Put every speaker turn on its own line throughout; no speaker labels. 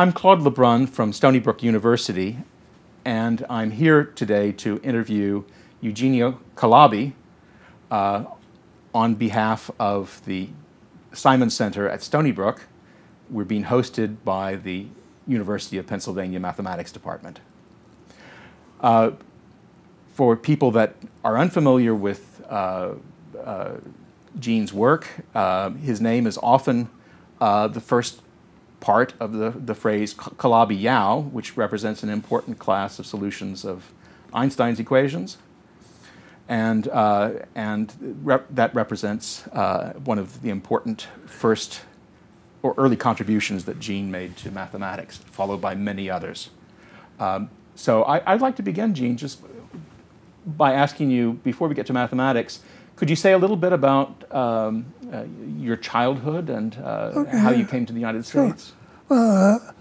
I'm Claude LeBrun from Stony Brook University, and I'm here today to interview Eugenio Calabi uh, on behalf of the Simons Center at Stony Brook. We're being hosted by the University of Pennsylvania Mathematics Department. Uh, for people that are unfamiliar with uh, uh, Gene's work, uh, his name is often uh, the first part of the, the phrase Calabi-Yau, which represents an important class of solutions of Einstein's equations. And, uh, and rep that represents uh, one of the important first or early contributions that Gene made to mathematics, followed by many others. Um, so I, would like to begin, Gene, just by asking you, before we get to mathematics, could you say a little bit about um, uh, your childhood and uh, okay. how you came to the United States?
Well, uh,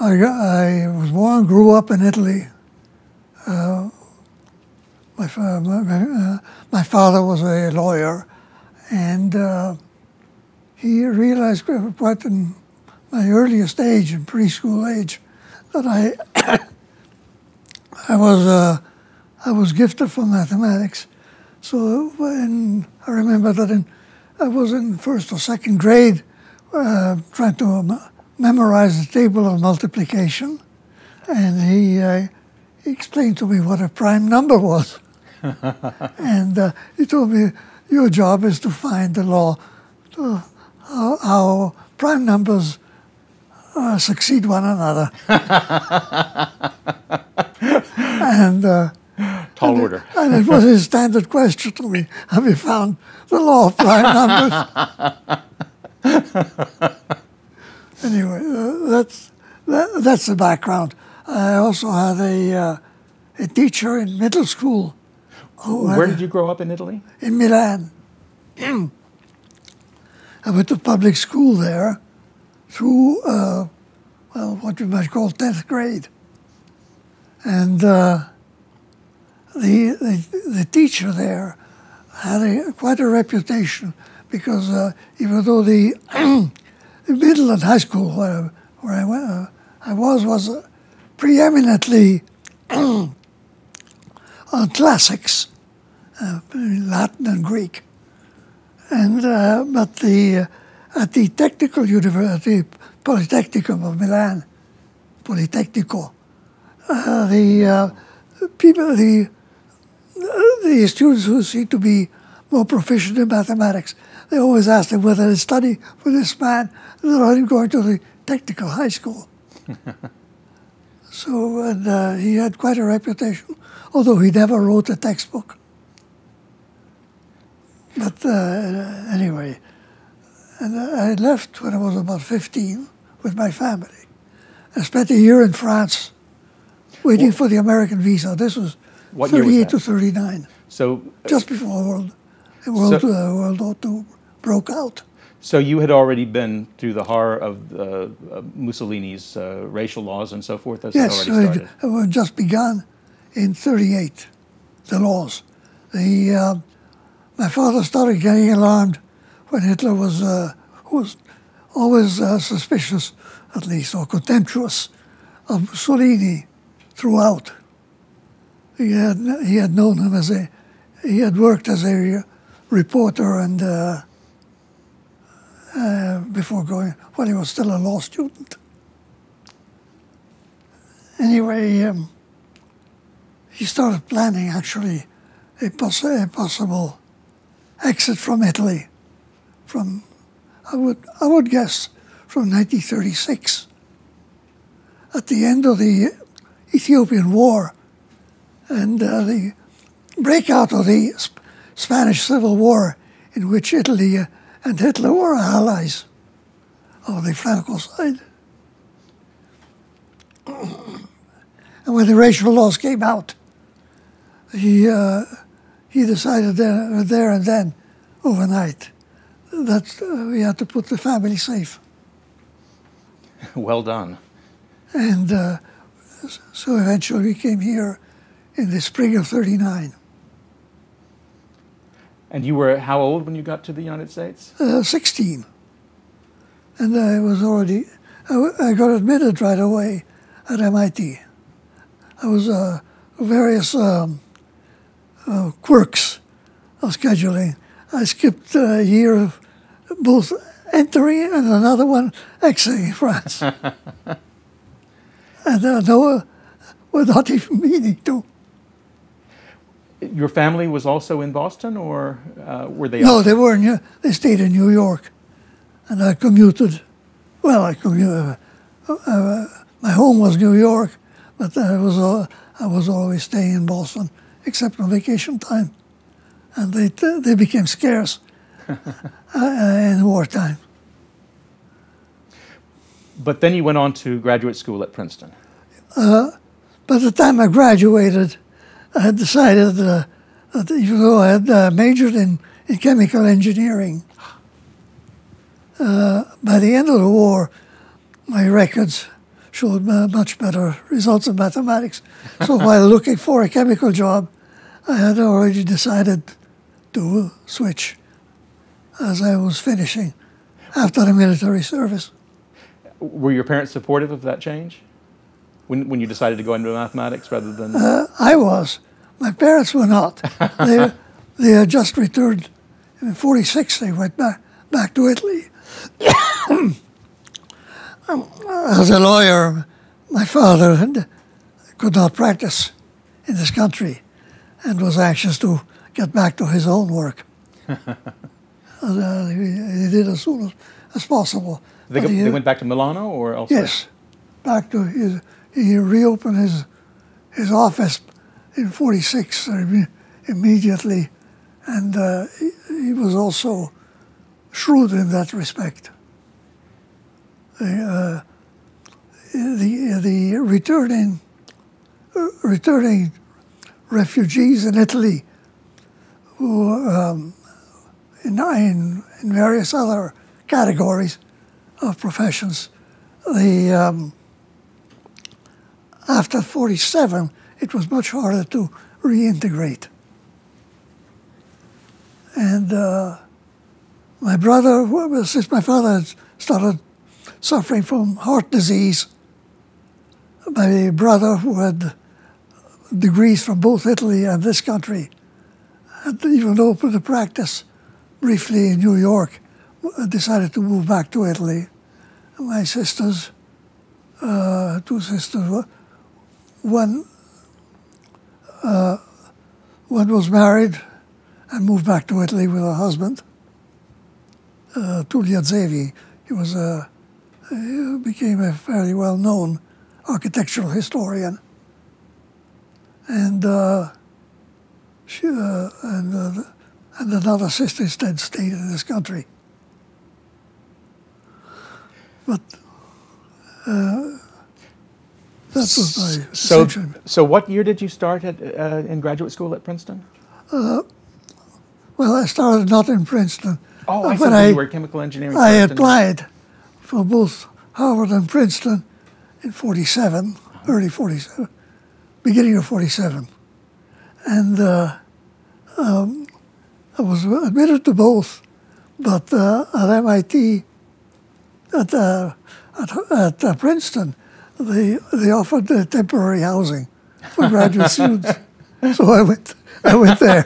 I, I was born, grew up in Italy. Uh, my, my, uh, my, father was a lawyer, and uh, he realized quite in my earliest age, in preschool age, that I I was I was gifted for mathematics. So when I remember that in, I was in first or second grade uh, trying to memorize the table of multiplication, and he, uh, he explained to me what a prime number was. and uh, he told me, your job is to find the law, to, how, how prime numbers uh, succeed one another. and uh,
Tall
and
order.
It, and it was his standard question to me Have you found the law of prime numbers? anyway, uh, that's, that, that's the background. I also had a, uh, a teacher in middle school.
Where did you grow up in Italy?
In Milan. I went to public school there through, uh, well, what you might call 10th grade. And uh, the, the, the teacher there had a, quite a reputation because uh, even though the, the middle and high school where, where I, went, uh, I was was uh, preeminently on classics, uh, Latin and Greek, and uh, but the at the technical university, Politecnico of Milan, Politecnico, uh, the people the the students who seem to be more proficient in mathematics, they always ask them whether they study for this man. They're not going to the technical high school. so, and uh, he had quite a reputation, although he never wrote a textbook. But uh, anyway, and I left when I was about 15 with my family. I spent a year in France waiting well, for the American visa. This was what 38 to 39.
So
uh, just before World World so, uh, World War II broke out.
So you had already been through the horror of uh, Mussolini's uh, racial laws and so forth.
That's yes, it had just begun in 38. The laws. The uh, my father started getting alarmed when Hitler was uh, was always suspicious, at least, or contemptuous of Mussolini throughout he had he had known him as a he had worked as a reporter and uh, uh, before going when he was still a law student. Anyway, um, he started planning actually a, poss- a possible exit from Italy, from I would I would guess from 1936. At the end of the Ethiopian War, and uh, the breakout of the Sp- Spanish Civil War, in which Italy uh, and Hitler were allies of the Franco side. And when the racial laws came out, he uh, he decided there, there and then, overnight, that uh, we had to put the family safe.
Well done.
And uh, so eventually we came here in the spring of 39.
And you were how old when you got to the United States?
Uh, 16. And I was already, I, got admitted right away at MIT. I was uh, various um, uh, quirks of scheduling. I skipped a year of both entering and another one exiting France. and uh, no, without even meaning to.
Your family was also in Boston, or uh, were they?
No, they were. In, they stayed in New York, and I commuted. Well, I commuted. Uh, uh, my home was New York, but I was uh, I was always staying in Boston, except on vacation time, and they they became scarce uh, in wartime.
But then you went on to graduate school at Princeton.
by the time I graduated, I had decided uh, that even though I had uh, majored in, in chemical engineering, uh, by the end of the war, my records showed much better results in mathematics. So while looking for a chemical job, I had already decided to switch as I was finishing after the military service.
Were your parents supportive of that change? When, when you decided to go into mathematics rather than?
Uh, I was. My parents were not. they, they had just returned in 46. They went back, back to Italy. um, as a lawyer, my father had, could not practice in this country and was anxious to get back to his own work. and, uh, he, he, did as soon as, as possible.
They, go, he, they went back to Milano or elsewhere?
Yes, back to his he reopened his his office in '46 immediately, and uh, he, he, was also shrewd in that respect. The uh, the, the returning uh, returning refugees in Italy, who um, in, in, in various other categories of professions, the um, after 47, it was much harder to reintegrate. And uh, my brother, since my father had started suffering from heart disease, my brother, who had degrees from both Italy and this country, had even opened a practice briefly in New York, decided to move back to Italy. My sisters, uh, two sisters, one uh, one was married and moved back to Italy with her husband, uh, Tullio Zevi. He was a he became a fairly well-known architectural historian, and uh, she uh, and uh, and another sister instead stayed in this country. But uh, that was my
so, So, what year did you start at, uh, in graduate school at Princeton?
Uh, well, I started not in Princeton.
Oh, I said you were chemical engineering.
I applied for both Harvard and Princeton in 47, early 47, beginning of 47. And uh, um, I was admitted to both, but uh, at MIT, at, uh, at, at uh, Princeton, they they offered uh, temporary housing for graduate students. So I went I went there.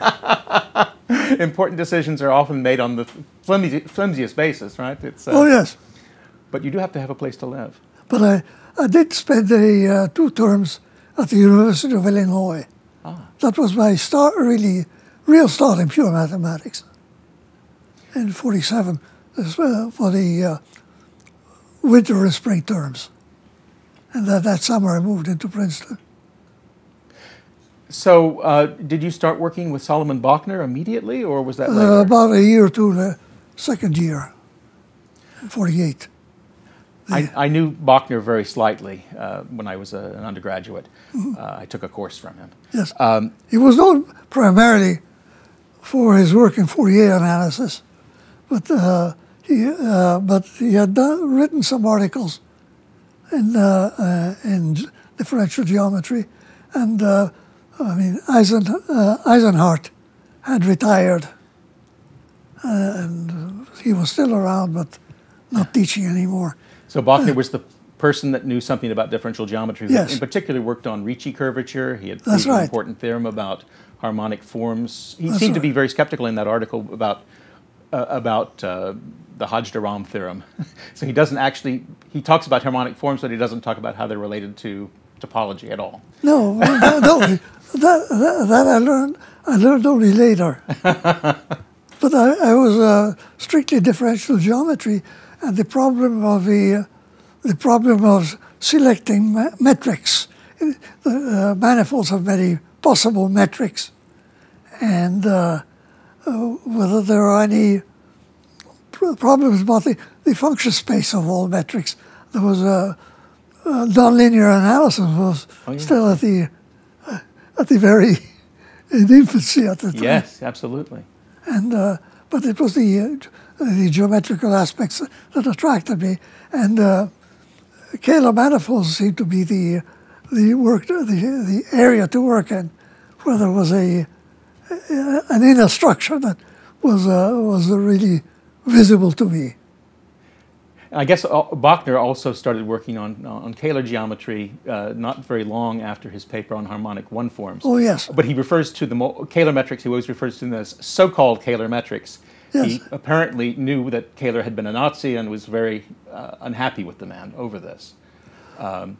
Important decisions are often made on the flimsy, flimsiest basis, right?
It's, uh, oh yes.
But you do have to have a place to live.
But I, I did spend a, uh, two terms at the University of Illinois. Ah. That was my start, really, real start in pure mathematics. In 47, uh, for the uh, winter and spring terms. And that, that summer I moved into Princeton.
So, uh, did you start working with Solomon Bochner immediately, or was that
uh, about a year or two, the second year, 48.
I, I, knew Bochner very slightly uh, when I was a, an undergraduate. Mm-hmm. Uh, I took a course from him.
Yes. Um, he was known primarily for his work in Fourier analysis, but uh, he uh, but he had done, written some articles in, uh, uh, in differential geometry. And uh, I mean, Eisen, Eisenhart had retired and he was still around, but not teaching anymore.
So Bochner was the person that knew something about differential geometry.
Yes.
In particular, worked on Ricci curvature. He had
That's
proved an
right.
important theorem about harmonic forms. He
That's
seemed to be very skeptical in that article about uh, about uh, the Hodge-de-Rham theorem. so he doesn't actually he talks about harmonic forms, but he doesn't talk about how they're related to topology at all.
No, no, no, that, that, that I learned. I learned only later. but I, I was uh, strictly differential geometry, and the problem of the uh, the problem of selecting me- metrics. The uh, manifolds have many possible metrics, and uh, uh, whether there are any problems about the, the function space of all metrics. There was a, a nonlinear analysis was
Oh, yeah.
still at the uh, at the very in infancy at the time.
Yes, absolutely.
And uh, but it was the uh, the geometrical aspects that attracted me, and uh, Kähler manifolds seemed to be the the work the the area to work in, where there was a an inner structure that was uh, was really visible to me.
I guess uh, Bochner also started working on on Kähler geometry uh, not very long after his paper on harmonic one forms.
Oh yes,
But he refers to the mo- Kähler metrics. He always refers to them as so-called Kähler metrics.
Yes.
He apparently knew that Kähler had been a Nazi and was very uh, unhappy with the man over this. Um,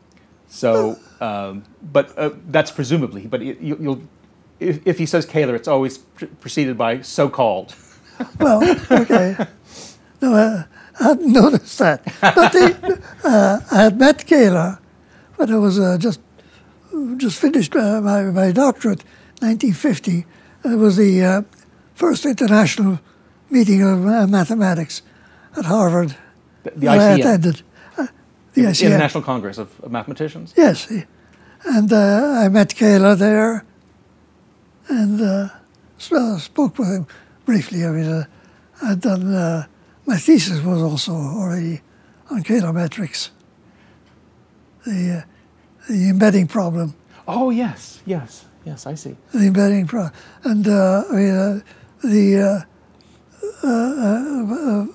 so, um, but uh, that's presumably. But you, you- you'll, if, if he says Kähler, it's always pre- preceded by so-called.
well okay. No, uh, I hadn't noticed that. But the, uh, I had met Kähler when I was uh, just just finished uh, my, my doctorate, 1950. It was the uh, first international meeting of uh, mathematics at Harvard.
The, the
I attended. Uh, the
the
ICM.
International Congress of, Mathematicians.
Yes, and uh, I met Kähler there, and uh, sp- spoke with him briefly. I mean, uh, I'd done uh, my thesis was also already on Kähler metrics, the uh, the embedding problem,
Oh yes, yes, yes. I see.
the embedding problem, and uh, I mean, uh, the uh, uh, uh,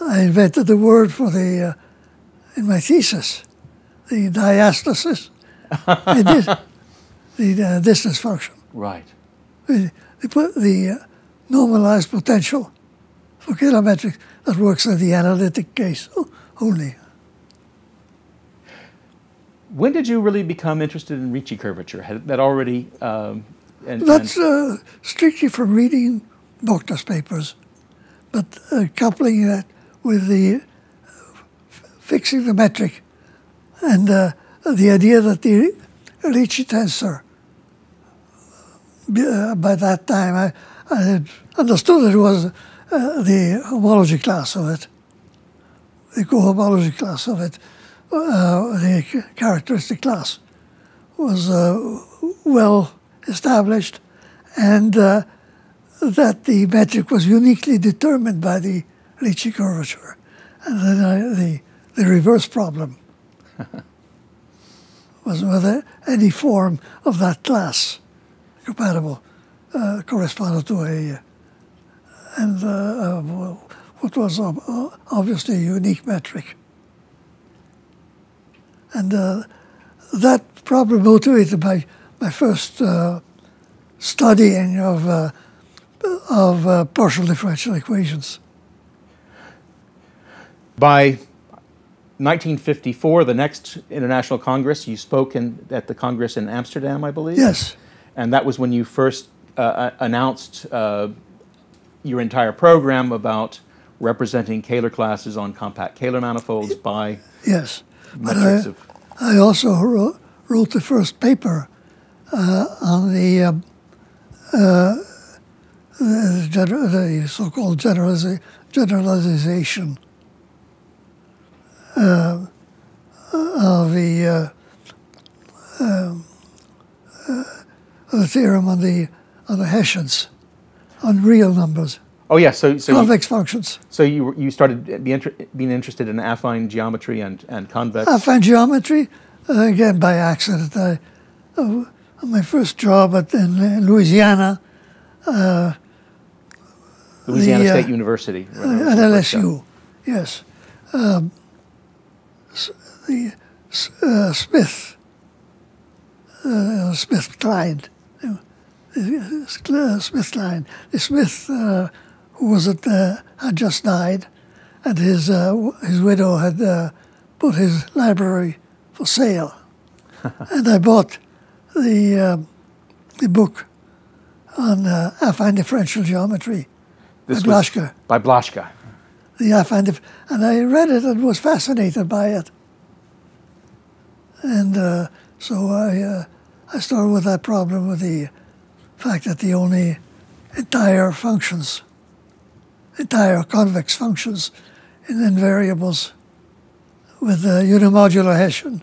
I invented the word for the uh, in my thesis, the diastasis. I the uh, distance function.
Right.
They put the uh, normalized potential for Kähler metric that works in the analytic case only.
When did you really become interested in Ricci curvature? Had that already? Um, and,
That's uh, strictly from reading Bochner's papers, but uh, coupling that with the uh, f- fixing the metric and uh, the idea that the Ricci tensor, uh, by that time I, I had understood it was uh, the homology class of it, the cohomology class of it, uh, the characteristic class was uh, well established, and uh, that the metric was uniquely determined by the Ricci curvature, and then I, the the reverse problem. Was whether any form of that class compatible uh, corresponded to a and uh, uh, what was ob- obviously a unique metric. And uh, that probably motivated my, my first uh, studying of, uh, of uh, partial differential equations.
By 1954, the next International Congress, you spoke in, at the Congress in Amsterdam, I believe?
Yes,
And that was when you first uh, uh, announced uh, your entire program about representing Kähler classes on compact Kähler manifolds by
yes. But I,
metrics of.
I also wrote, wrote the first paper uh, on the, um, uh, the, gener- the so-called generaliza- generalization uh, of the uh, um, uh, the theorem on the on the Hessians, on real numbers,
Oh, yeah, so, so, you,
convex functions.
so you, you started be inter- being interested in affine geometry and, and convex.
affine geometry, uh, again by accident. I, uh, my first job at in, in Louisiana
Louisiana
the, uh,
State University.
uh, at LSU, yes. Um, the uh, Smith, uh, Smith Klein, uh, Smith Klein, the Smith uh, who was at, uh, had just died, and his uh, his widow had uh, put his library for sale, and I bought the uh, the book on uh, affine differential geometry
This
by Blaschke.
by Blaschke.
The affine and I read it and was fascinated by it, and uh, so I uh, I started with that problem with the fact that the only entire functions, entire convex functions in invariables with the unimodular Hessian.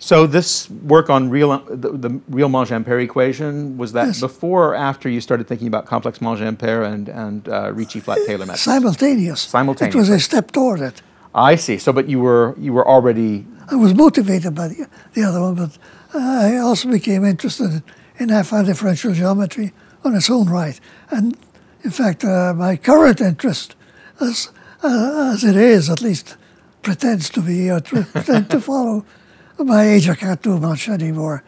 So this work on real the, the real Monge-Ampere equation was that
Yes.
before or after you started thinking about complex Monge-Ampere and and uh, Ricci flat Kähler metrics?
Simultaneous. Simultaneous. It was a step toward it.
I see. So, but you were you were already
I was motivated by the, the other one, but I also became interested in, in affine differential geometry on its own right. And in fact, uh, my current interest, as, uh, as it is, at least pretends to be, or to, pretend to follow, my age I can't do much anymore,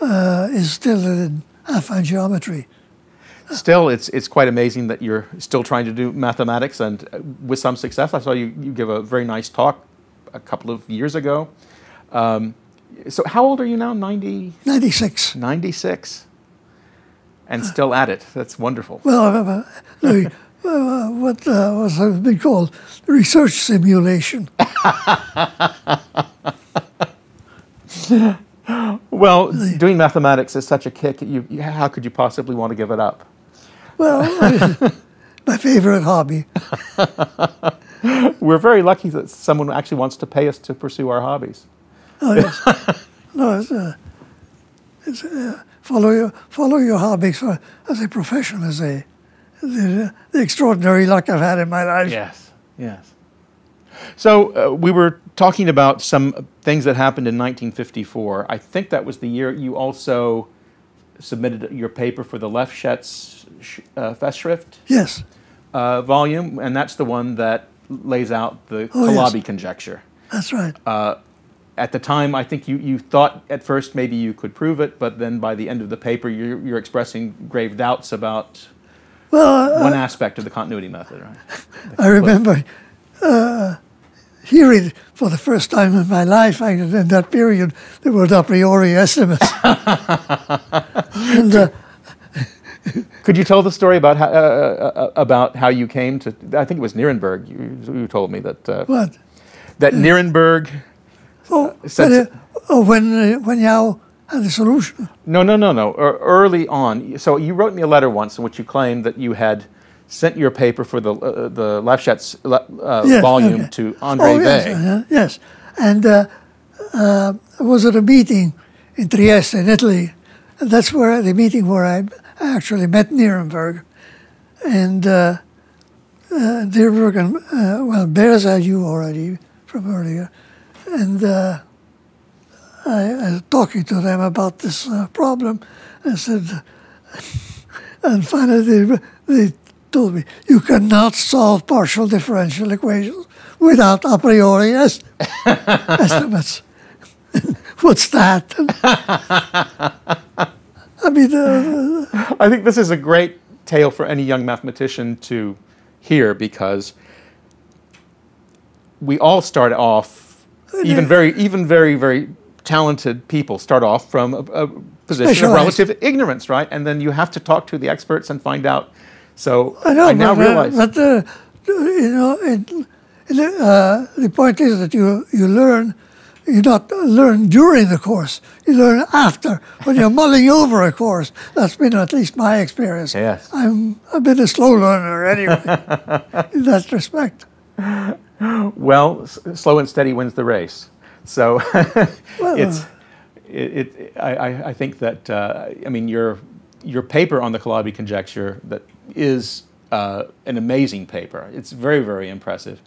uh, is still in affine geometry.
still. It's it's quite amazing that you're still trying to do mathematics and uh, with some success. I saw you you give a very nice talk a couple of years ago. Um, so, how old are you now? 90,
96.
96? and still at it. That's wonderful.
Well, uh, Louis, uh, what uh, was have been called research simulation.
Well, doing mathematics is such a kick. You, you, how could you possibly want to give it up?
Well, my favorite hobby.
We're very lucky that someone actually wants to pay us to pursue our hobbies.
Oh, yes. no, it's, uh, it's uh, follow your follow your hobbies for, as a profession, as a the, the extraordinary luck I've had in my life.
Yes, yes. So uh, we were talking about some things that happened in 1954. I think that was the year you also submitted your paper for the Lefschetz uh, Festschrift
Yes,
uh, volume, and that's the one that lays out the
Oh, yes.
Conjecture.
that's right.
At the time, I think you, you thought at first maybe you could prove it, but then by the end of the paper, you're, you're expressing grave doubts about
well, uh,
one aspect of the continuity method, right?
I remember uh, hearing for the first time in my life, I, in that period, there were a priori estimates. and uh,
Could you tell the story about how, uh, uh, about how you came to? I think it was Nirenberg. You, you told me that uh,
what?
that Nirenberg.
Oh,
Since-
but, uh, oh when uh, when Yao had the solution.
No, no, no, no. Early on, so you wrote me a letter once in which you claimed that you had sent your paper for the uh, the Lefschetz uh,
Yes,
volume
okay.
to Andre
oh, yes,
Weil.
uh, yes. And uh, uh, I was at a meeting in Trieste, in Italy. And that's where the meeting where I actually met Nirenberg. And uh, uh, Nirenberg and, uh, well, Bers I knew already from earlier. And uh, I, I was talking to them about this uh, problem. I said, and finally they, they told me, you cannot solve partial differential equations without a priori est- estimates. What's that? I mean, uh,
I think this is a great tale for any young mathematician to hear because we all start off, even very, even very, very talented people start off from a, a position of relative ignorance, right? And then you have to talk to the experts and find out. So
I know,
now
but, uh,
realize.
but uh, you know, it, it, uh, the point is that you you learn. You not learn during the course. You learn after when you're mulling over a course. That's been at least my experience.
Yes.
I'm I've been a slow learner anyway. in that respect.
well, s- slow and steady wins the race. So it's it, it I, I- think that uh, I mean your your paper on the Calabi conjecture that is uh, an amazing paper. It's very very impressive,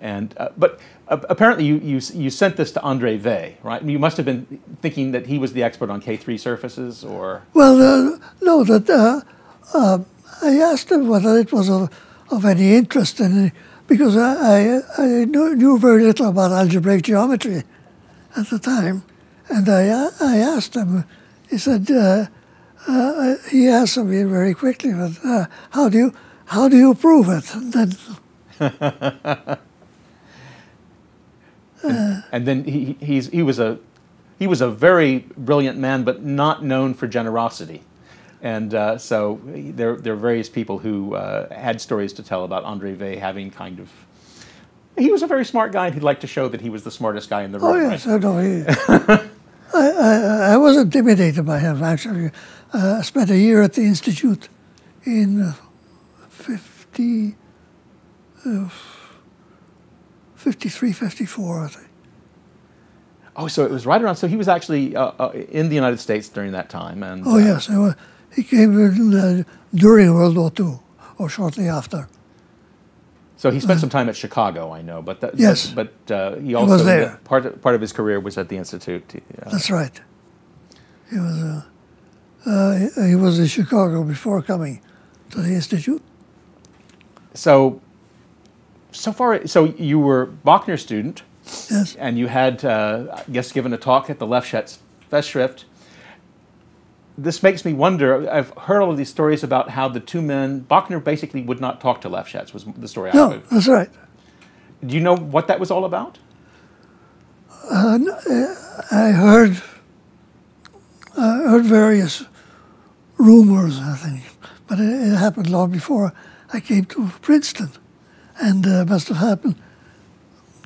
and uh, but uh, apparently you, you you sent this to Andre Weil, right? You must have been thinking that he was the expert on K three surfaces, or
Well, uh, no, that uh, uh, I asked him whether it was of, of any interest, and because I, I, I knew, very little about algebraic geometry at the time. And I, I asked him, he said, uh, uh, he answered me very quickly, but uh, how, do you, how do you prove it? And then,
and, and then he, he's, he, was a, he was a very brilliant man, but not known for generosity. And uh, so there, there are various people who uh, had stories to tell about Andre Weil having kind of. He was a very smart guy, and he'd like to show that he was the smartest guy in the room.
oh yes, I know. He, I, I, I was intimidated by him, actually. Uh, I spent a year at the Institute in uh, 50, uh, 53, 54, I think.
Oh, so it was right around. So he was actually uh, uh, in the United States during that time, and
Oh
uh,
yes, I wa- he came in, uh, during World War II or shortly after.
So he spent some time at Chicago, I know, but that,
Uh, Yes.
but, but uh, he also
was there.
part of, part of his career was at the institute. Uh,
That's right. He was uh, uh, he- he was in Chicago before coming to the institute.
so, so far, so you were Bochner student,
Yes,
and you had, uh, I guess, given a talk at the Lefschetz Festschrift. This makes me wonder. I've heard all of these stories about how the two men, Bochner basically would not talk to Lefschetz. Was the story I
no,
heard.
that's right.
Do you know what that was all about?
I heard I heard various rumors, I think, but it, it happened long before I came to Princeton, and uh, must have happened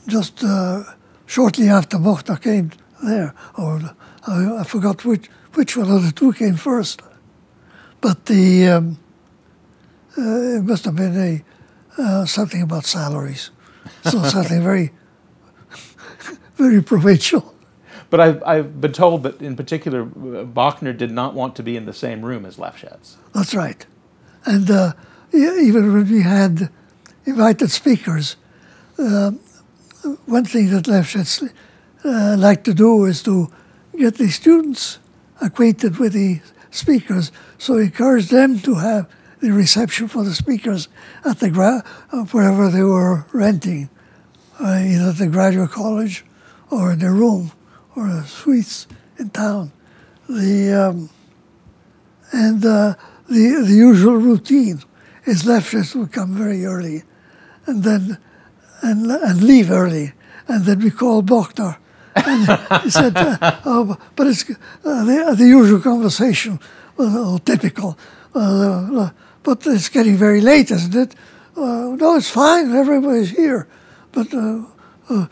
just uh, shortly after Mochta came there, or I, I forgot which which one of the two came first, but the um, uh, it must have been a uh, something about salaries, so something very very provincial.
But I've, I've been told that, in particular, uh, Bochner did not want to be in the same room as Lefschetz.
That's right. And uh, even when we had invited speakers, uh, one thing that Lefschetz uh, liked to do is to get the students acquainted with the speakers, so encouraged them to have the reception for the speakers at the gra- uh, wherever they were renting, uh, either at the graduate college or in their room or the suites in town. The um, and uh, the the usual routine is Lefschetz would come very early, and then and and leave early, and then we call Bochner. He said, uh, oh, but it's uh, the, the usual conversation, uh, typical. Uh, uh, but it's getting very late, isn't it? Uh, no, it's fine. Everybody's here. But uh, uh,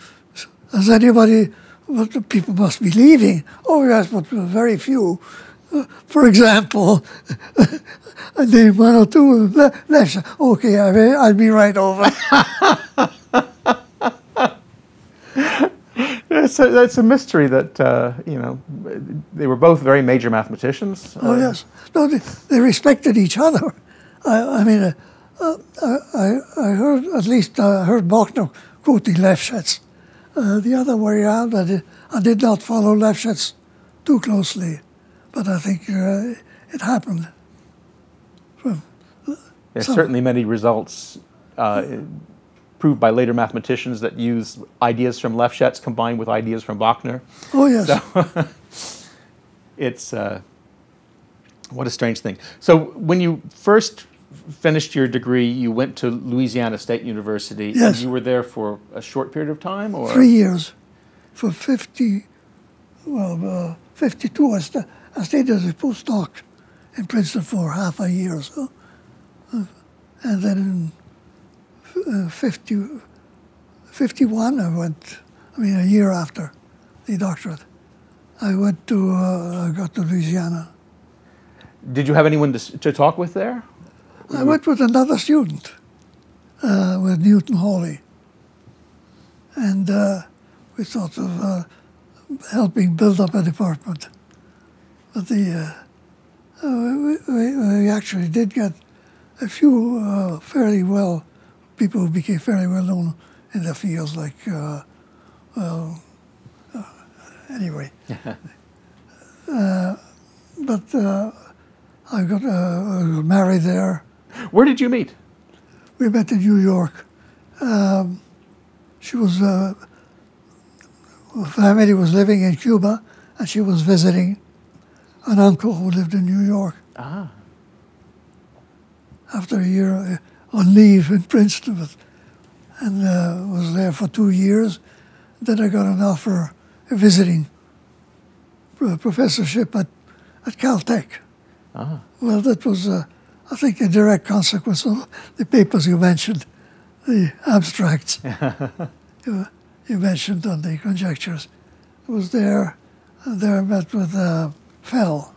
has anybody? But the people must be leaving. Oh yes, but very few. Uh, for example, I name one or two le- left. Okay, I'll be right over.
It's a, it's a mystery that, uh, you know, they were both very major mathematicians.
oh
Uh,
yes, no, they, they respected each other. I, I mean, uh, uh, I, I heard at least uh, I heard Bochner quoting Lefschetz. Uh, the other way around, I did, I did not follow Lefschetz too closely, but I think uh, it happened.
There's
So-
certainly many results uh, proved by later mathematicians that use ideas from Lefschetz combined with ideas from Bochner.
Oh yes,
It's uh, what a strange thing. So when you first finished your degree, you went to Louisiana State University. And
Yes.
you were there for a short period of time, or
three years for 50, well, uh, 52. I, sta I stayed as a postdoc in Princeton for half a year or so. Uh, and then 50, 51, I went, I mean, a year after the doctorate, I went to, uh, I got to Louisiana.
did you have anyone to, to talk with there?
I went with another student, uh, with Newton Hawley. And uh, we thought of uh, helping build up a department. But the, uh, uh, we, we, we actually did get a few uh, fairly well, people who became fairly well known in their fields, like, uh, well, uh, anyway. uh, but uh, I got, uh, married there.
Where did you meet?
We met in New York um, she was, uh, her family was living in Cuba, and she was visiting an uncle who lived in New York.
Ah.
After a year uh, on leave in Princeton, and uh, was there for two years. Then I got an offer, a visiting professorship at, at Caltech.
Ah.
Well, that was, uh, I think, a direct consequence of the papers you mentioned, the abstracts you, you, mentioned on the conjectures. I was there, and there I met with uh, Fell.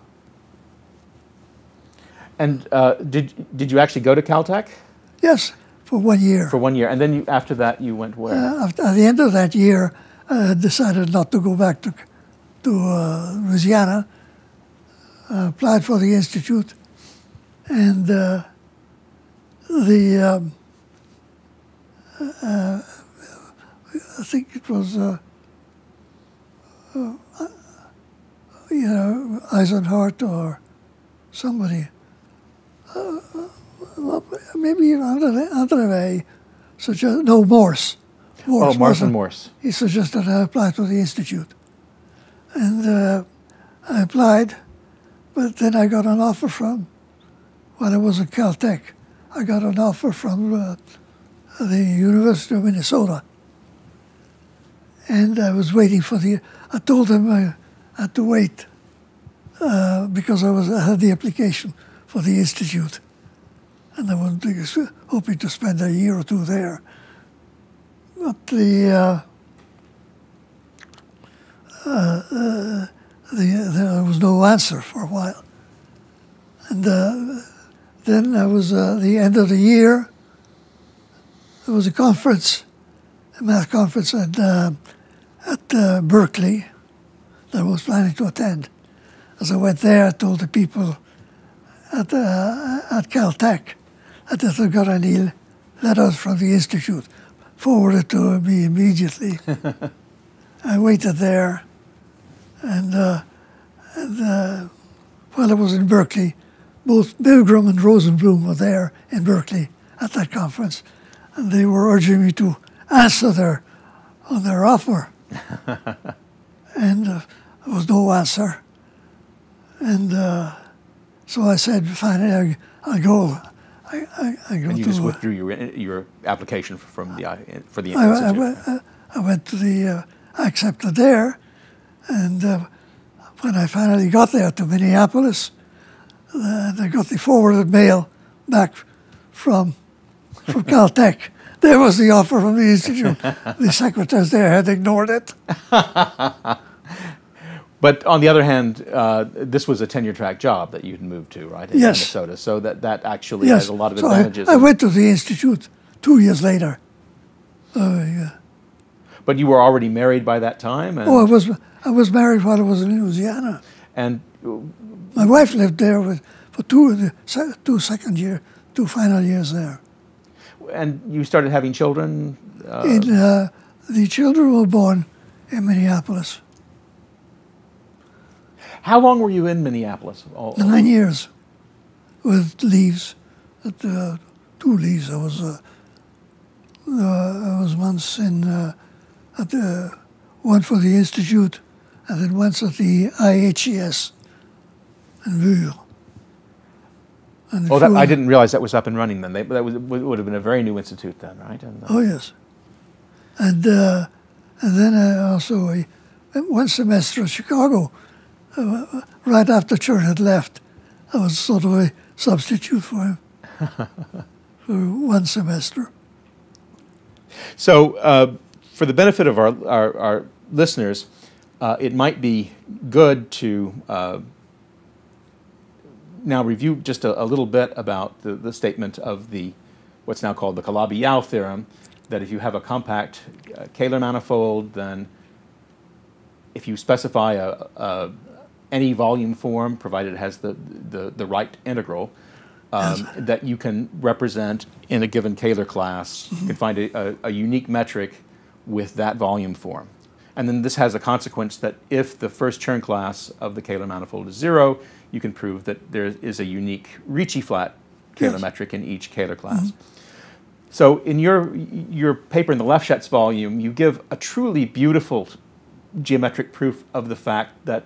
And uh, did, did you actually go to Caltech?
Yes, for one year.
For one year. And then you, after that, you went where?
Uh, after, at the end of that year, I decided not to go back to, to uh, Louisiana. I applied for the Institute, and uh, the um, uh, I think it was uh, uh, you know Eisenhart or somebody maybe Andre, Andre suggested, no, Morse.
Morse oh, Morse and Morse.
He suggested I apply to the Institute. And uh, I applied, but then I got an offer from, when I was at Caltech, I got an offer from uh, the University of Minnesota. And I was waiting for the, I told them I had to wait uh, because I was I had the application for the Institute and I was hoping to spend a year or two there. But the, uh, uh, uh, the there was no answer for a while. And uh, then there was uh, the end of the year. There was a conference, a math conference at, uh, at Berkeley that I was planning to attend. As I went there, I told the people at, at Caltech that if they got letters from the Institute, forwarded to me immediately. I waited there, and, uh, and uh, while I was in Berkeley, both Milgram and Rosenbloom were there in Berkeley at that conference, and they were urging me to answer their on their offer. and uh, there was no answer. And uh, so I said, finally, I, I'll go. I, I, I
and you just withdrew your your application from the for the I,
I, went, I, went to the uh, I accepted there, and uh, when I finally got there to Minneapolis, uh, I got the forwarded mail back from from Caltech. There was the offer from the institute. the secretaries there had ignored it.
But on the other hand, uh, this was a tenure track job that you'd moved to, right, in
yes.
Minnesota. So that, that actually yes. has a lot of
so
advantages.
I, I, went to the institute two years later. Uh, yeah.
But you were already married by that time.
oh, I was. I was married while I was in Louisiana.
And
my wife lived there with, for two two second year, two final years there.
And you started having children.
Uh, in, uh, the children were born in Minneapolis.
How long were you in Minneapolis?
All, Nine years, with leaves. At, uh, two leaves. I was uh, uh, I was once in uh, at the one for the institute, and then once at the IHES in Bures.
oh, that, I didn't realize that was up and running then. They, that was, would have been a very new institute then, right? And,
uh, oh yes, and uh, and then I also one semester in Chicago right after Chern had left, I was sort of a substitute for him for one semester.
So, uh, for the benefit of our, our, our listeners, uh, it might be good to uh, now review just a, a, little bit about the, the statement of the what's now called the Calabi-Yau theorem, that if you have a compact uh, Kähler manifold, then if you specify a, a, any volume form, provided it has the, the, the right integral, um, that you can represent in a given Kähler class. Mm-hmm. You can find a, a, a, unique metric with that volume form. And then this has a consequence that if the first Chern class of the Kähler manifold is zero, you can prove that there is a unique Ricci flat Kähler yes. metric in each Kähler class. Mm-hmm. So in your your paper in the Lefschetz volume, you give a truly beautiful geometric proof of the fact that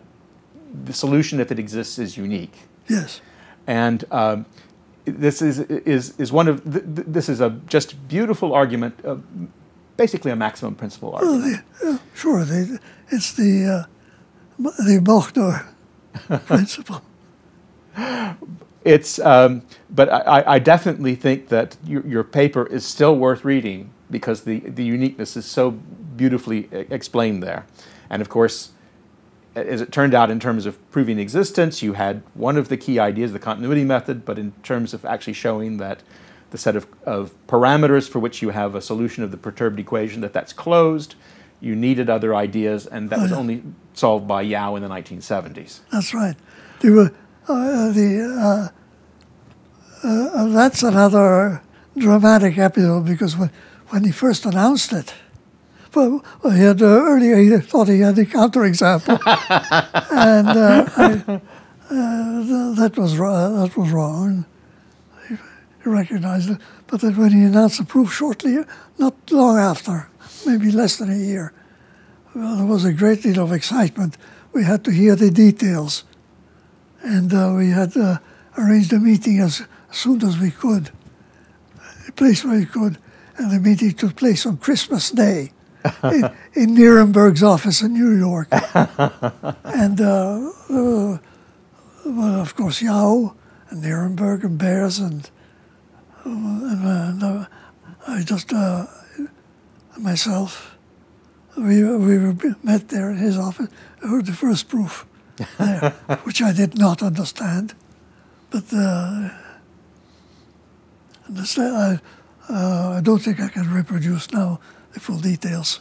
the solution, if it exists, is unique.
Yes.
And um, this is is is one of th- th- this is a just beautiful argument, uh, basically a maximum principle
Well,
argument.
the, uh, sure, the, it's the uh, the Bochner principle.
It's, um, but I, I definitely think that your, your paper is still worth reading because the, the uniqueness is so beautifully e- explained there. And of course, as it turned out in terms of proving existence, you had one of the key ideas, the continuity method, but in terms of actually showing that the set of, of parameters for which you have a solution of the perturbed equation, that that's closed, you needed other ideas, and that was only solved by Yau in the 1970s.
That's right. Were uh, the uh, uh, that's another dramatic episode because when when he first announced it, well, he had uh, earlier he thought he had a counterexample, and uh, I, uh, th- that was wrong. That was wrong. He, he recognized it, but then when he announced the proof shortly, not long after, maybe less than a year, well, there was a great deal of excitement. We had to hear the details and uh, we had uh, arranged a meeting as soon as we could, a place where we could, and the meeting took place on Christmas Day in, in Nirenberg's office in New York. and uh, uh, well, of course, Yau and Nirenberg and Bers and, uh, and uh, I just uh, myself. We, we were met there in his office, heard the first proof there, which I did not understand. But uh, understand, I, uh, I don't think I can reproduce now the full details.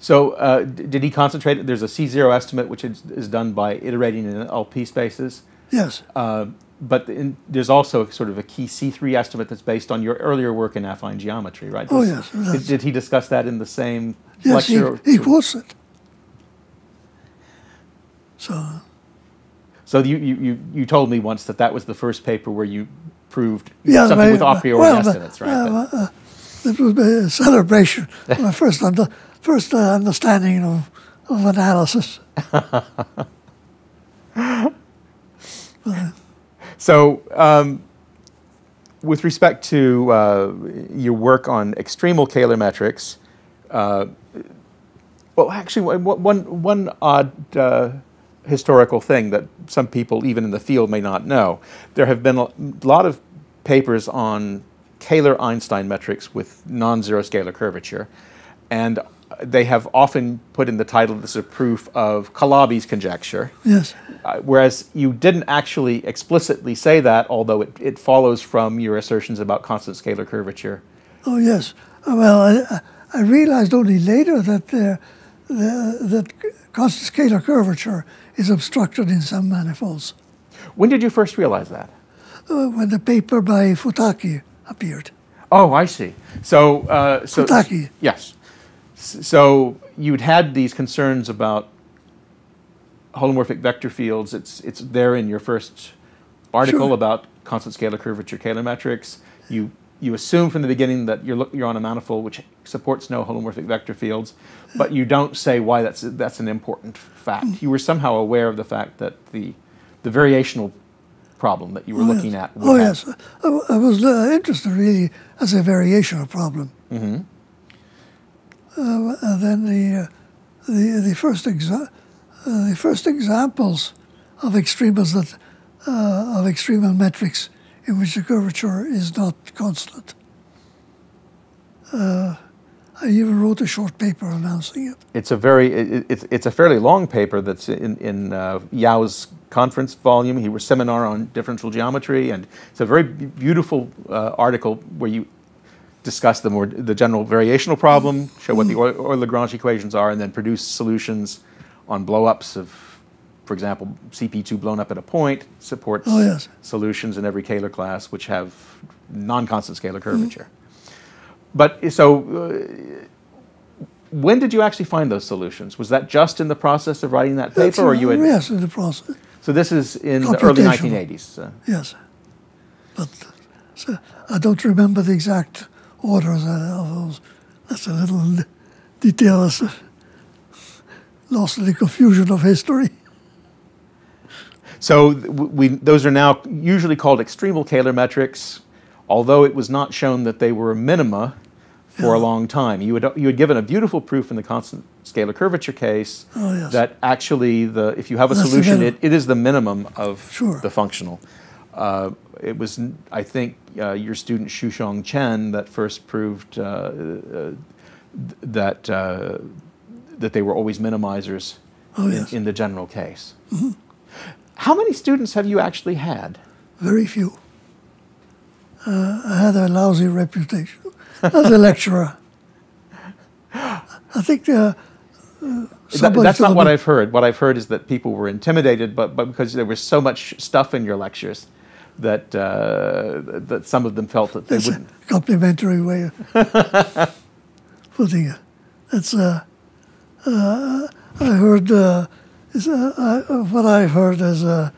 So, uh, d- did he concentrate? There's a C0 estimate, which is, is done by iterating in LP spaces.
Yes,
Uh, but in, there's also sort of a key C3 estimate that's based on your earlier work in affine geometry, right?
Oh,
This-
yes,
Did, did he discuss that in the same
yes, he,
lecture?
he quotes it. So,
so you, you, you, you told me once that that was the first paper where you proved
yeah,
something
my-
with a priori
well,
estimates, right?
uh, it was a celebration, my first, under, first uh, understanding of, of analysis.
So, um, with respect to uh, your work on extremal Kähler metrics, uh, well, actually, one, one, one odd uh, historical thing that some people, even in the field, may not know there have been a lot of papers on Kähler Einstein metrics with non zero scalar curvature, and they have often put in the title this is a proof of Calabi's conjecture.
Yes,
Uh, whereas you didn't actually explicitly say that, although it, it follows from your assertions about constant scalar curvature.
Oh yes. Uh, Well, I, I realized only later that uh, the, that constant scalar curvature is obstructed in some manifolds.
When did you first realize that?
Uh, when the paper by Futaki appeared.
Oh, I see. So, uh, so
Futaki.
yes. So you'd had these concerns about holomorphic vector fields. It's it's there in your first article
Sure.
about constant scalar curvature Kähler metrics. You you assume from the beginning that you're look, you're on a manifold which supports no holomorphic vector fields, but you don't say why that's that's an important fact. You were somehow aware of the fact that the the variational problem that you were looking at. would
Oh yes, I, I was uh, interested really as a variational problem. Mm-hmm. Uh, and then the uh, the the first exa- uh, the first examples of extremas that uh, of extremal metrics in which the curvature is not constant. I even wrote a short paper announcing it.
It's a very it, it's it's a fairly long paper that's in in uh, Yau's conference volume. He was seminar on differential geometry, and it's a very beautiful uh, article where you discuss the more the general variational problem, show what the Euler Euler Lagrange equations are, and then produce solutions on blow-ups of, for example, CP2 blown up at a point supports
Oh, yes.
solutions in every Kähler class which have non-constant scalar curvature. But so. Uh, when did you actually find those solutions? Was that just in the process of writing that paper, or you had?
yes, in the process.
So this is in the early
Computational.
1980s. Uh,
Yes, but so I don't remember the exact order of those. That's a little detail that's lost in the confusion of history.
So we, those are now usually called extremal Kähler metrics, although it was not shown that they were minima for yeah. a long time. You had, you had given a beautiful proof in the constant scalar curvature case
oh, yes.
that actually the if you have a That's solution, it, it is the minimum of
sure.
the functional. Uh, it was, I think, uh, your student Xiuxiong Chen that first proved uh, uh that uh, that they were always minimizers
oh, yes.
in, in, the general case.
Mm-hmm.
How many students have you actually had?
Very few. Uh, I had a lousy reputation as a lecturer. I think uh,
uh, that, that's not what I've heard. What I've heard is that people were intimidated, but, but because there was so much stuff in your lectures, that uh, that some of them felt that they
That's
wouldn't.
A complimentary way of putting it. That's uh, uh, I heard uh, is, uh, what I heard is uh,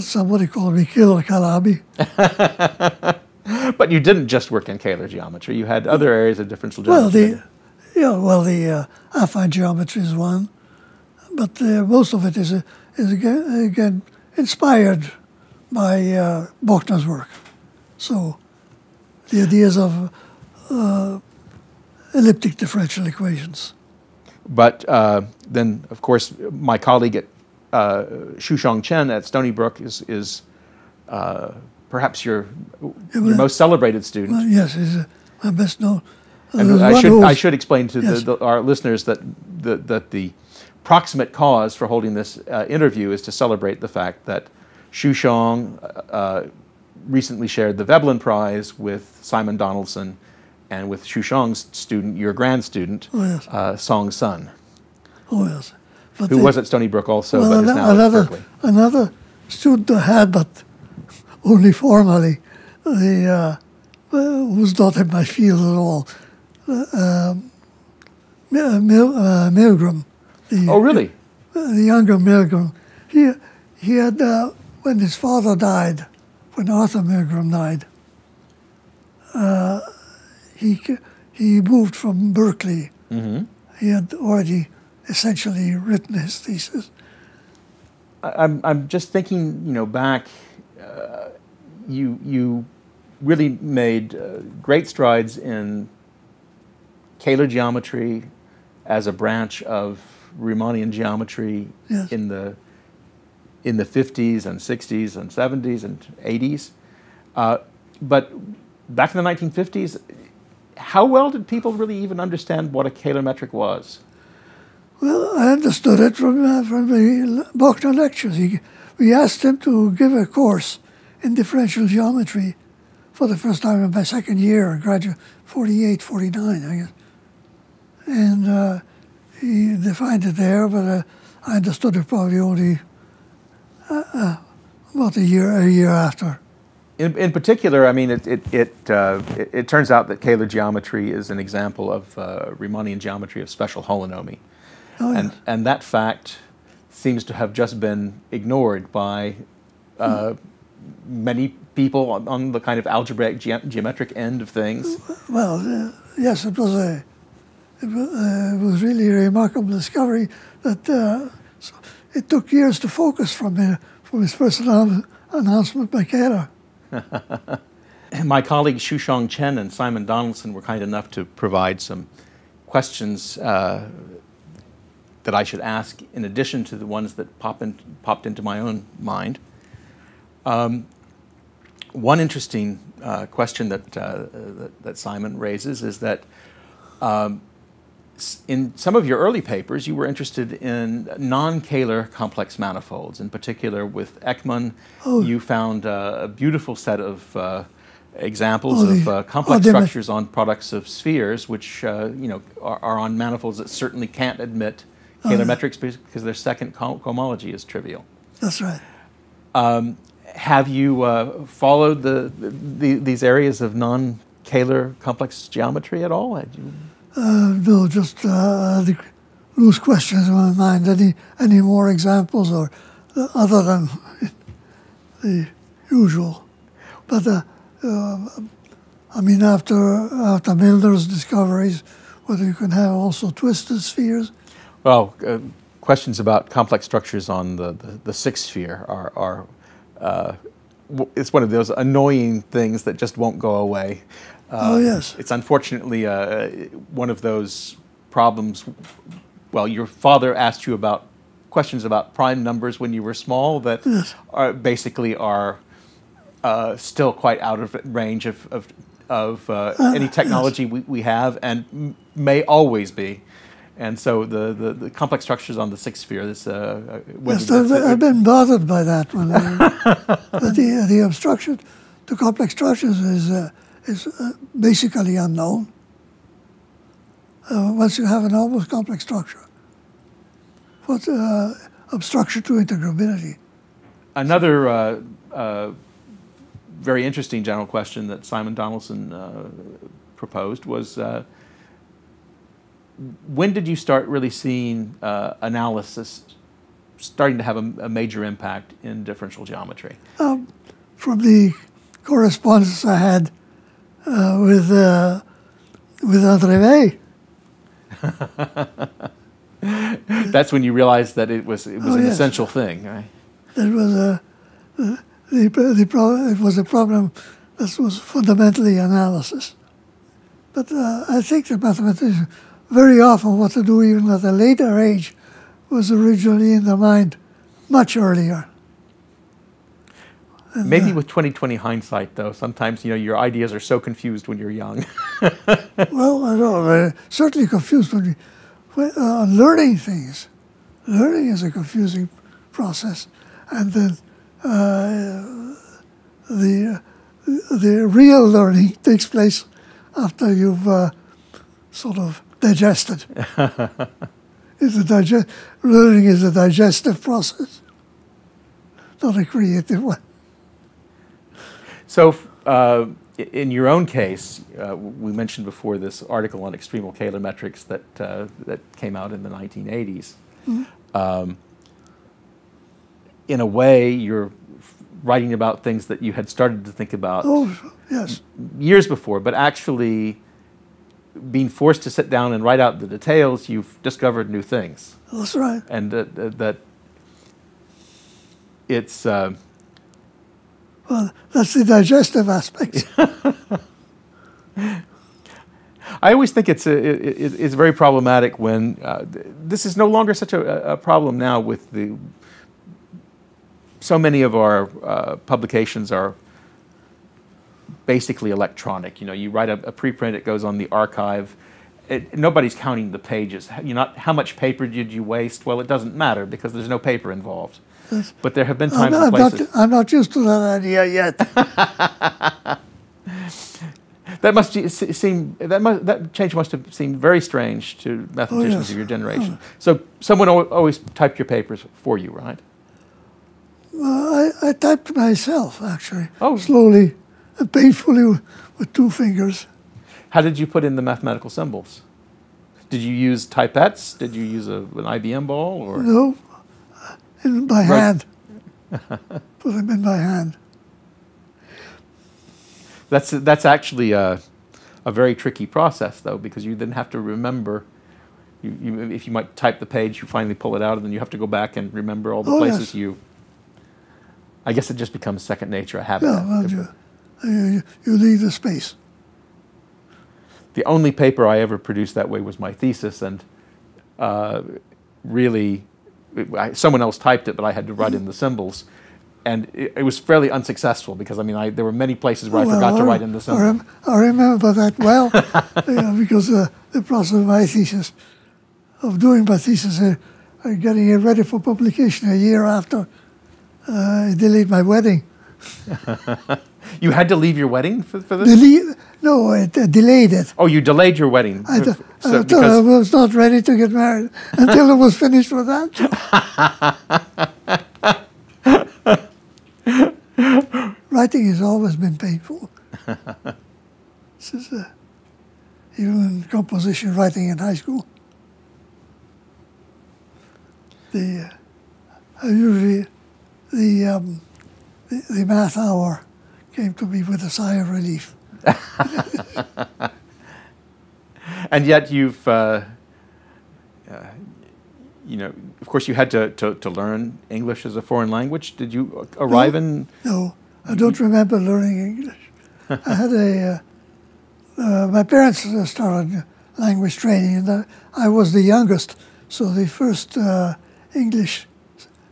somebody called me Killer Calabi.
but you didn't just work in Kähler geometry. You had other areas of differential geometry.
Well, the yeah, well the uh, affine geometry is one, but most of it is is again, again inspired by uh, Bochner's work. So the ideas of uh, elliptic differential equations.
But uh, then, of course, my colleague at uh, Xiuxiong Chen at Stony Brook is, is uh, perhaps your, your most celebrated student.
Well, yes, he's my best known.
and I should, I should explain to yes. the, the, our listeners that the, that the proximate cause for holding this uh, interview is to celebrate the fact that Xiuxiong uh, recently shared the Veblen Prize with Simon Donaldson and with Xiuxiong's student, your grand student,
oh, yes.
uh, Song Sun.
Oh, yes.
But who was at Stony Brook also,
well,
but is now
another,
at Berkeley.
Another student I had, but only formally, the, uh, who's not in my field at all, uh, um, Mil, uh, Milgram.
The, oh, really?
The younger Milgram. He, he had uh, when his father died, when Arthur Milgram died, uh, he he moved from Berkeley.
Mm-hmm.
He had already essentially written his thesis.
I'm I'm just thinking, you know, back. Uh, you you really made uh, great strides in Kähler geometry as a branch of Riemannian geometry
yes.
in the in the 50s and 60s and 70s and 80s. Uh, but back in the 1950s, how well did people really even understand what a Kähler metric was?
Well, I understood it from, uh, from the Bochner lectures. He, we asked him to give a course in differential geometry for the first time in my second year, graduate 48, 49, I guess. And uh, he defined it there, but uh, I understood it probably only uh, about a year, a year after.
In, in particular, I mean, it it it, uh, it, it turns out that Kähler geometry is an example of uh, Riemannian geometry of special holonomy,
oh,
and and that fact seems to have just been ignored by uh, many people on, on, the kind of algebraic ge- geometric end of things.
Well, uh, yes, it was a it was, uh, it was, really a remarkable discovery that uh, it took years to focus from, the, from his first announcement by Kähler.
My colleagues Xiuxiong Chen and Simon Donaldson were kind enough to provide some questions uh, that I should ask in addition to the ones that pop in, popped into my own mind. Um, one interesting uh, question that, uh, that, that, Simon raises is that um, in some of your early papers, you were interested in non-Kähler complex manifolds. In particular, with Eckmann,
oh.
you found uh, a beautiful set of uh, examples
oh,
of uh, complex oh, structures on products of spheres, which uh, you know are, are, on manifolds that certainly can't admit Kähler oh, metrics because their second cohomology is trivial.
That's right.
Um, have you uh, followed the, the, these areas of non-Kähler complex geometry at all? Had you
uh, no, just uh, the loose questions in my mind. Any any more examples or uh, other than the usual? But uh, uh, I mean, after after Milnor's discoveries, whether you can have also twisted spheres.
Well, uh, questions about complex structures on the, the, the sixth sphere are, are uh, it's one of those annoying things that just won't go away. Uh,
Oh, yes.
It's unfortunately uh, one of those problems. Well, your father asked you about questions about prime numbers when you were small that
Yes.
are basically are uh, still quite out of range of, of, of uh, any technology we, we have and m- may always be. And so the, the, the complex structures on the sixth sphere, this, uh, uh,
Yes, I've, I've been bothered by that one. the, the obstruction to complex structures is, uh, is uh, basically unknown. Uh, once you have an almost complex structure, what uh, obstruction to integrability?
Another uh, uh, very interesting general question that Simon Donaldson uh, proposed was uh, when did you start really seeing uh, analysis starting to have a, a major impact in differential geometry?
Um, from the correspondence I had uh, with uh, with Andre Weil,
That's when you realized that it was, it was
Oh,
an
yes.
essential thing, right?
it was a the the, the pro- it was a problem that was fundamentally analysis. But uh, I think the mathematician very often what to do even at a later age was originally in the mind much earlier. And,
Maybe
uh,
with 2020 hindsight, though, sometimes you know your ideas are so confused when you're young.
well, I know, certainly confused when, we, when uh, learning things. Learning is a confusing process, and then uh, the the real learning takes place after you've uh, sort of digested. it's a digest. Learning is a digestive process, not a creative one.
So, uh, in your own case, uh, we mentioned before this article on extremal Kähler metrics that uh, that came out in the 1980s. Um, in a way, you're writing about things that you had started to think about
Oh, yes.
years before, but actually being forced to sit down and write out the details, you've discovered new things,
That's right.
and that, that, that it's. Uh,
Well, that's the digestive aspect.
I always think it's, a, it, it- it's very problematic when uh, this is no longer such a, a problem now with the so many of our uh, publications are basically electronic. You know, you write a, a preprint, it goes on the archive. It, nobody's counting the pages. You know, how much paper did you waste? Well, it doesn't matter because there's no paper involved. But there have been
I'm,
times and
I'm not, I'm not used to that idea yet.
that must seem that must, that change must have seemed very strange to mathematicians
yes.
of your generation. Oh. So someone always typed your papers for you, right?
I, I typed myself, actually.
Oh.
Slowly painfully with, with two fingers.
How did you put in the mathematical symbols? Did you use typettes? Did you use a, an IBM ball or?
No, in my
Right.
hand. Put them in my hand.
That's that's actually a, a very tricky process though because you then have to remember. You, you, if you might type the page, you finally pull it out, and then you have to go back and remember all the
Oh,
places
yes.
you. I guess it just becomes second nature, a habit.
Yeah, well, you, you, leave the space.
the only paper I ever produced that way was my thesis, and uh, really, I, someone else typed it, but I had to write in the symbols, and it, it was fairly unsuccessful because I mean, I, there were many places where I
Well,
forgot to write in the
I,
symbols.
rem- I remember that well yeah, because uh, the process of my thesis, of doing my thesis, uh, uh, getting it ready for publication a year after uh, I delayed my wedding.
You had to leave your wedding for, for this.
No, it uh, delayed it.
oh, you delayed your wedding.
I,
so
I thought I was not ready to get married until I was finished with that. Writing has always been painful. this is, uh, even in composition writing in high school. The uh, usually the, um, the the math hour came to me with a sigh of relief.
and yet you've, uh, uh, you know, of course, you had to, to, to, learn English as a foreign language. Did you arrive
no,
in?
No, I don't remember learning English. I had a. Uh, uh, my parents started language training, and I was the youngest, so the first uh, English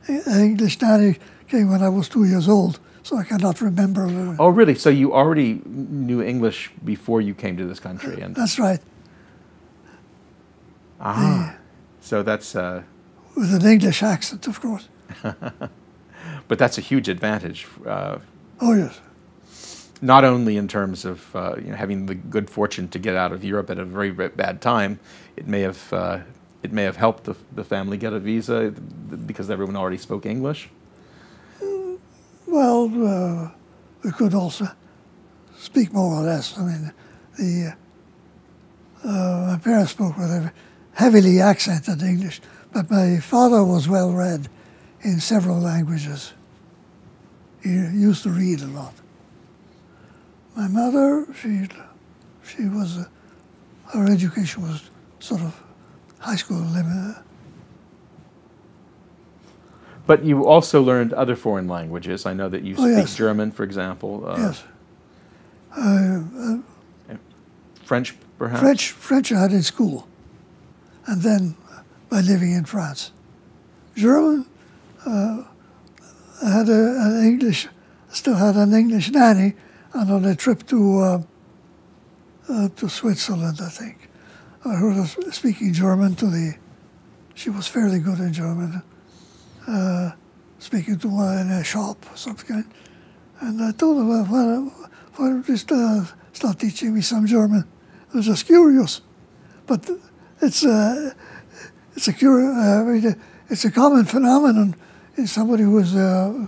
English nanny came when I was two years old. So I cannot remember.
Oh, really? So you already knew English before you came to this country, and
that's right.
Ah, so that's uh,
with an English accent, of course.
but that's a huge advantage. Uh,
oh yes.
Not only in terms of uh, you know, having the good fortune to get out of Europe at a very bad time, it may have uh, it may have helped the, the family get a visa because everyone already spoke English.
Well, uh, we could also speak more or less. I mean, the uh, my parents spoke with a heavily accented English, but my father was well read in several languages. He used to read a lot. My mother, she she was uh, her education was sort of high school level.
But you also learned other foreign languages. I know that you
oh,
speak
yes.
German, for example.
Uh, yes. Uh,
French, perhaps?
French, French I had in school and then by living in France. German, uh, I had a, an English, still had an English nanny, and on a trip to uh, uh, to Switzerland, I think, I heard her speaking German to the. She was fairly good in German, uh, speaking to one in a shop or something, and I told her, well, why, don't you start, start teaching me some German? I was just curious, but it's a it's a. Uh, it's a common phenomenon in somebody who is, uh,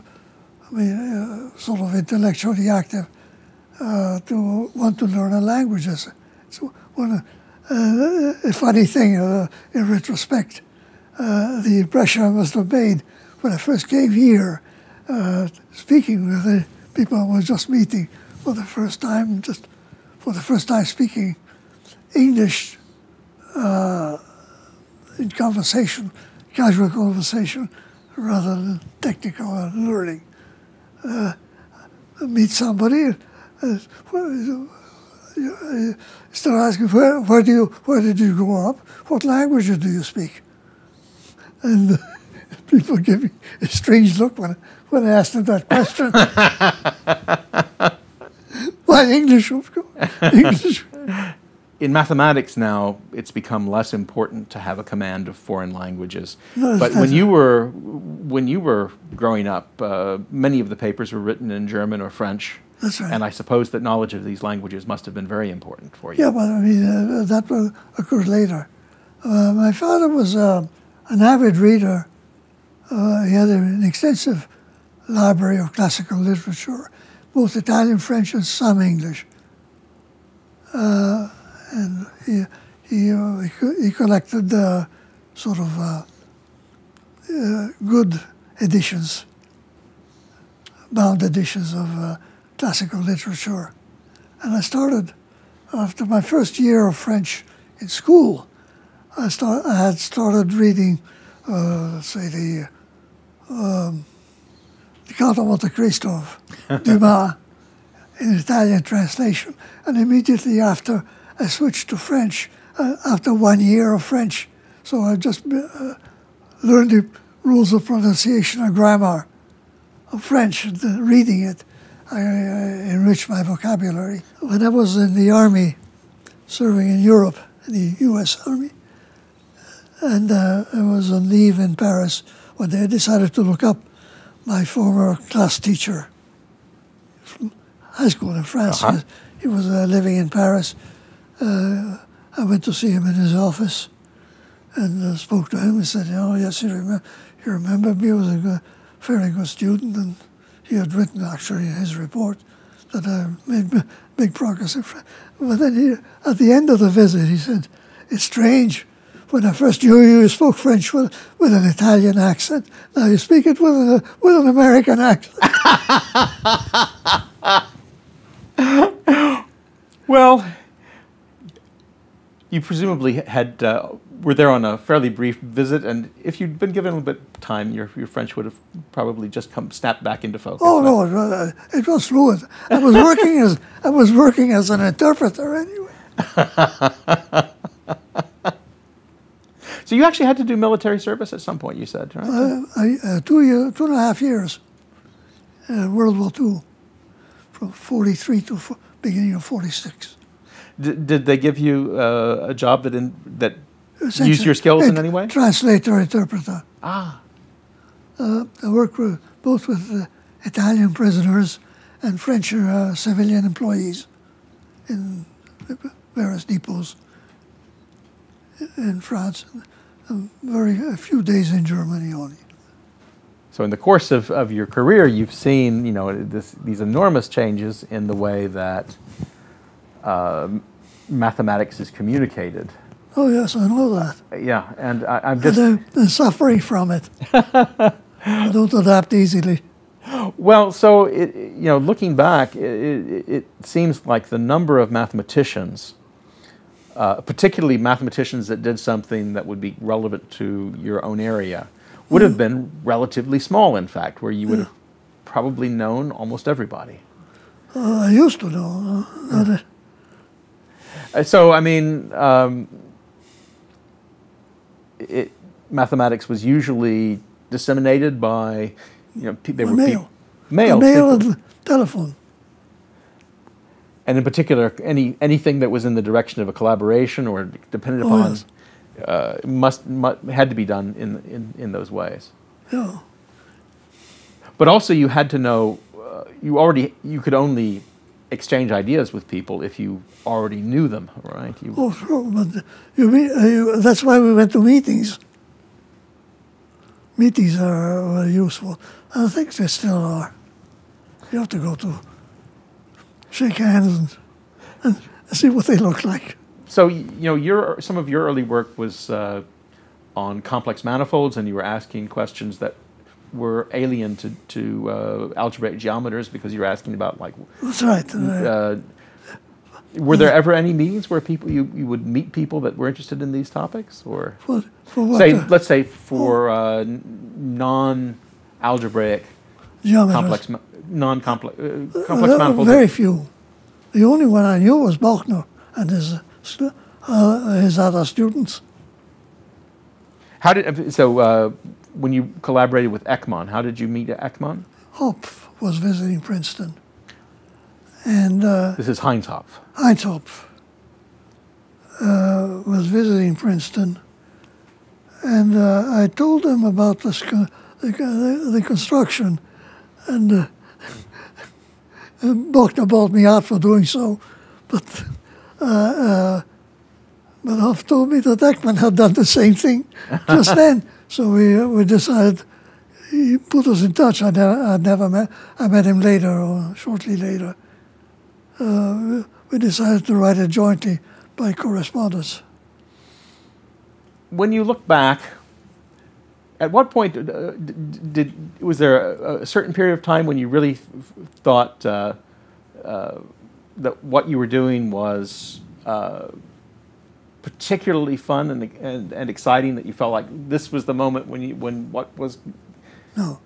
I mean, uh, sort of intellectually active uh, to want to learn a language. It's, it's one, uh, a funny thing uh, in retrospect. the impression I must have made when I first came here, speaking with the people I was just meeting for the first time, just for the first time speaking English uh, in conversation, casual conversation, rather than technical learning. Uh, meet somebody, uh, start asking where, where do you where did you grow up? What language do you speak? And people give me a strange look when when I ask them that question. Why English, of course. English
in mathematics now, it's become less important to have a command of foreign languages.
No,
but when you were when you were growing up, uh, many of the papers were written in German or French.
That's right.
And I suppose that knowledge of these languages must have been very important for you.
Yeah, but I mean uh, that will occur later. Uh, my father was uh, an avid reader. Uh, he had an extensive library of classical literature, both Italian, French, and some English. Uh, and he he, uh, he collected uh, sort of uh, uh good editions, bound editions of uh, classical literature, and I started after my first year of French in school. I start I had started reading, say the. Um, the Count of Monte Cristo of Dumas in Italian translation, and immediately after I switched to French uh, after one year of French. So I just uh, learned the rules of pronunciation and grammar of French. And, uh, reading it, I, I enriched my vocabulary. When I was in the army, serving in Europe, in the U.S. Army, and uh, I was on leave in Paris when they decided to look up my former class teacher from high school in France.
Uh-huh.
He was uh, living in Paris uh, I went to see him in his office and uh, spoke to him and said, "Oh yes, he, rem- he remembered me. I was a good, fairly good student, and he had written actually in his report that I made b- big progress in French." But then he, at the end of the visit, he said, "It's strange." When I first knew you, you spoke French with, with an Italian accent. Now you speak it with, a, with an American accent.
Well, you presumably had uh, were there on a fairly brief visit, and if you'd been given a little bit of time, your your French would have probably just come snapped back into focus.
Oh no, it was, it was fluent. I was working as I was working as an interpreter anyway.
so you actually had to do military service at some point. You said, right?
Uh, I, uh, two year, two and a half years, uh, World War II, from forty three to fo- beginning of forty six.
D- did they give you uh, a job that in, that used your skills in any way?
Translator, interpreter.
Ah,
Uh, I worked with, both with uh, Italian prisoners and French uh, civilian employees in various depots in France. And very a few days in Germany only.
so in the course of, of your career, you've seen you know this, these enormous changes in the way that uh, mathematics is communicated.
Oh yes, I know that.
Yeah, and I, I'm
And
just
I'm suffering from it. I don't adapt easily.
Well, so it, you know, looking back, it, it, it seems like the number of mathematicians, uh, particularly mathematicians that did something that would be relevant to your own area, would have been relatively small. In fact, where you would have probably known almost everybody.
Uh, I used to know. Uh, that-
Uh, So, I mean, um, it, mathematics was usually disseminated by, you know, they were
mail.
mail,
mail
people-
and telephone.
And in particular, any anything that was in the direction of a collaboration or depended
Oh,
upon
yes.
uh, must, mu had to be done in, in in those ways.
Yeah.
But also, you had to know uh, you already you could only exchange ideas with people if you already knew them, right? You,
Oh, sure, but you mean, uh, you, that's why we went to meetings. Meetings are, are useful. I think they still are. You have to go to shake hands and, and see what they look like.
So you know, your some of your early work was uh, on complex manifolds, and you were asking questions that were alien to to uh, algebraic geometers because you were asking about like.
That's right. Uh,
were there ever any meetings where people you, you would meet people that were interested in these topics, or
for, for what?
say
uh,
let's say for uh, non-algebraic complex ma- non-complex uh, complex
Uh,
manifolds?
Very few. The only one I knew was Bochner and his, uh, uh, his other students.
How did so uh, when you collaborated with Ekman? How did you meet Ekman?
Hopf was visiting Princeton. And uh,
This is Heinz Hopf.
Heinz Hopf uh, was visiting Princeton. And uh, I told him about this, the, the, the construction. And, uh, and Bochner bought me out for doing so. But, uh, uh, but Hopf told me that Eckmann had done the same thing just then. So we, uh, we decided he put us in touch. I never, I never met. I met him later, or shortly later. Uh, we decided to write it jointly by correspondence.
When you look back, at what point uh, did was there a, a certain period of time when you really thought uh, uh, that what you were doing was uh, particularly fun and, and and exciting? That you felt like this was the moment when you when what was
No,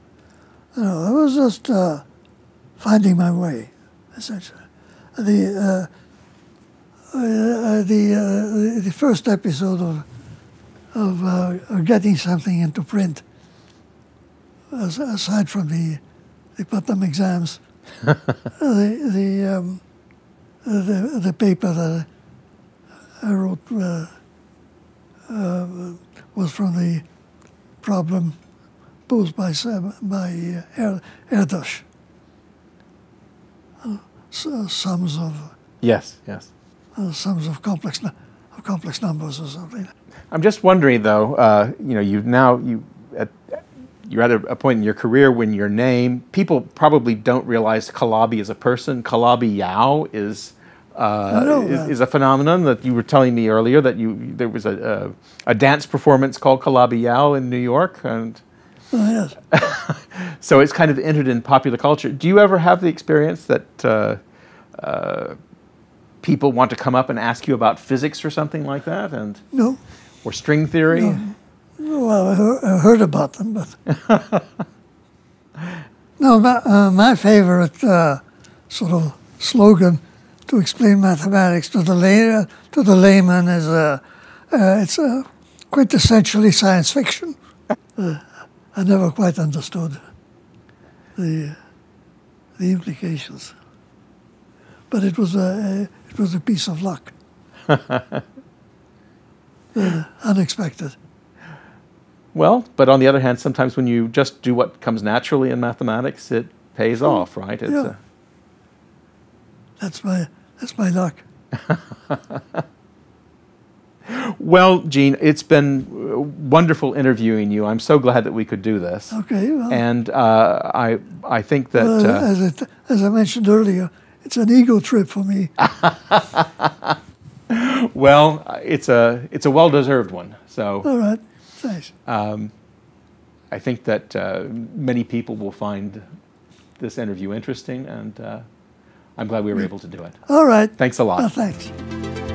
no, it was just uh, finding my way, essentially. The uh, the, the first episode of of uh, of getting something into print, as, aside from the the Putnam exams, the the, um, the the paper that I wrote uh, uh, was from the problem posed by by uh, Er- Erdős. Uh, s- uh, sums of
yes yes.
uh, sums of complex of complex numbers or something.
I'm just wondering, though. Uh, you know, you now you at, you're at a, a point in your career when your name people probably don't realize Calabi is a person. Calabi Yau is. Uh, is, is a phenomenon that you were telling me earlier that you there was a, a, a dance performance called Calabi Yau in New York and
Oh, yes.
so it's kind of entered in popular culture. Do you ever have the experience that uh, uh, people want to come up and ask you about physics or something like that, and
No,
or string theory?
well, I heard, I heard about them, but no. My, uh, my favorite uh, sort of slogan to explain mathematics to the lay, to the layman is uh, uh, it's uh, quintessentially science fiction. Uh, I never quite understood the the implications, but it was a it was a piece of luck, Uh, unexpected.
Well, but on the other hand, sometimes when you just do what comes naturally in mathematics, it pays off, right? It's
Yeah. That's my that's my luck.
well, Gene, it's been uh, wonderful interviewing you. I'm so glad that we could do this.
Okay. Well,
And uh, I, I think that
uh,
uh,
as it, as I mentioned earlier, it's an ego trip for me.
well, it's a it's a well-deserved one. So
All right. Thanks.
I think that uh, many people will find this interview interesting, and uh, I'm glad we were able to do it.
All right.
Thanks a lot.
Well, thanks.